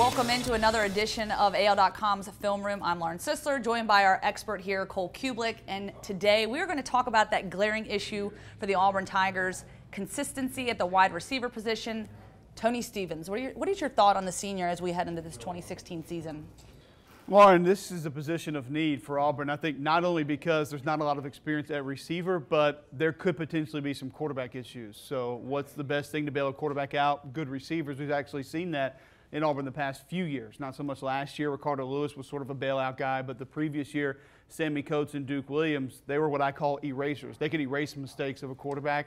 welcome into another edition of AL.com's Film Room. I'm Lauren Sisler, joined by our expert here, Cole Cubelic. And today we are going to talk about that glaring issue for the Auburn Tigers consistency at the wide receiver position. Tony Stevens, what, your, what is your thought on the senior as we head into this 2016 season? Lauren, this is a position of need for Auburn. I think not only because there's not a lot of experience at receiver, but there could potentially be some quarterback issues. So, what's the best thing to bail a quarterback out? Good receivers. We've actually seen that in Auburn the past few years. Not so much last year. Ricardo Louis was sort of a bailout guy, but the previous year, Sammie Coates and Duke Williams, they were what I call erasers. They could erase mistakes of a quarterback.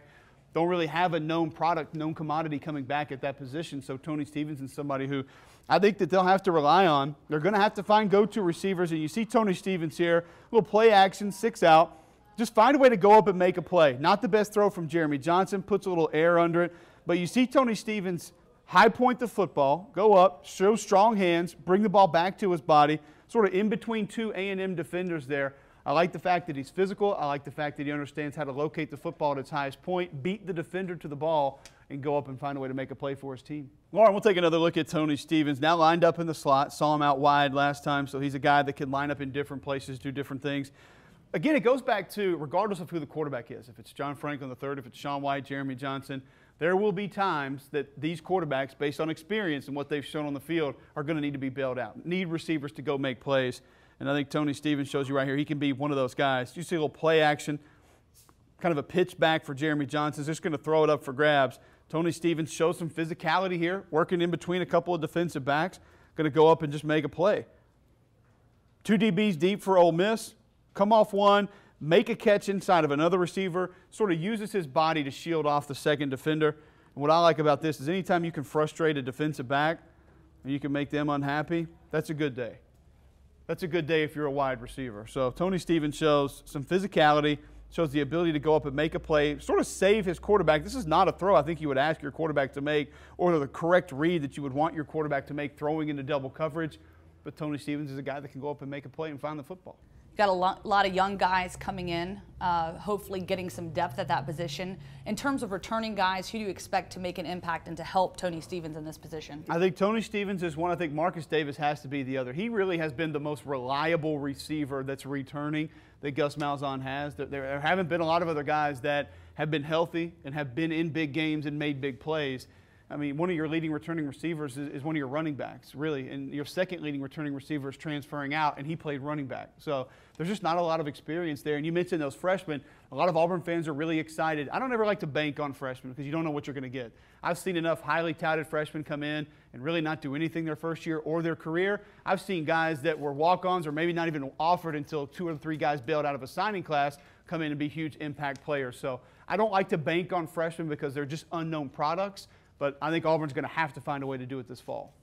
Don't really have a known product, known commodity coming back at that position. So Tony Stevens is somebody who I think that they'll have to rely on. They're going to have to find go-to receivers. And you see Tony Stevens here, little play action, six out. Just find a way to go up and make a play. Not the best throw from Jeremy Johnson, puts a little air under it. But you see Tony Stevens high point the football, go up, show strong hands, bring the ball back to his body, sort of in between two A&M defenders there. I like the fact that he's physical. I like the fact that he understands how to locate the football at its highest point, beat the defender to the ball, and go up and find a way to make a play for his team. Lauren, we'll take another look at Tony Stevens. Now lined up in the slot. Saw him out wide last time, so he's a guy that can line up in different places, do different things. Again, it goes back to regardless of who the quarterback is, if it's John Franklin III, if it's Sean White, Jeremy Johnson, there will be times that these quarterbacks, based on experience and what they've shown on the field, are going to need to be bailed out, need receivers to go make plays. And I think Tony Stevens shows you right here, he can be one of those guys. You see a little play action, kind of a pitch back for Jeremy Johnson, just going to throw it up for grabs. Tony Stevens shows some physicality here, working in between a couple of defensive backs, going to go up and just make a play. Two DBs deep for Ole Miss, come off one, make a catch inside of another receiver, sort of uses his body to shield off the second defender. And what I like about this is anytime you can frustrate a defensive back and you can make them unhappy, that's a good day. That's a good day if you're a wide receiver. So Tony Stevens shows some physicality, shows the ability to go up and make a play, sort of save his quarterback. This is not a throw I think you would ask your quarterback to make or the correct read that you would want your quarterback to make throwing into double coverage. But Tony Stevens is a guy that can go up and make a play and find the football. Got a lot, of young guys coming in, uh, hopefully getting some depth at that position. In terms of returning guys, who do you expect to make an impact and to help Tony Stevens in this position? I think Tony Stevens is one. I think Marcus Davis has to be the other. He really has been the most reliable receiver that's returning that Gus Malzahn has. There, there haven't been a lot of other guys that have been healthy and have been in big games and made big plays. I mean, one of your leading returning receivers is, is, one of your running backs, really. And your second leading returning receiver is transferring out, and he played running back. So there's just not a lot of experience there. And you mentioned those freshmen. A lot of Auburn fans are really excited. I don't ever like to bank on freshmen because you don't know what you're going to get. I've seen enough highly touted freshmen come in and really not do anything their first year or their career. I've seen guys that were walk ons or maybe not even offered until two or three guys bailed out of a signing class come in and be huge impact players. So I don't like to bank on freshmen because they're just unknown products but I think Auburn's going to have to find a way to do it this fall.